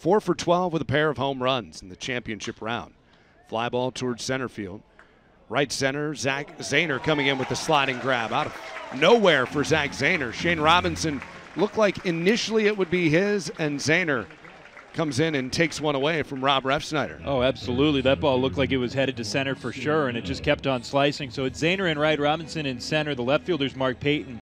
Four for 12 with a pair of home runs in the championship round. Fly ball towards center field. Right center, Zack Zehner coming in with the sliding grab out of nowhere for Zack Zehner. Shane Robinson looked like initially it would be his, and Zehner comes in and takes one away from Rob Refsnyder. Oh, absolutely. That ball looked like it was headed to center for sure, and it just kept on slicing. So it's Zehner and right, Robinson in center. The left fielder's Mark Payton.